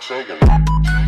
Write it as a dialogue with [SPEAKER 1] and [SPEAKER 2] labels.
[SPEAKER 1] Shaking.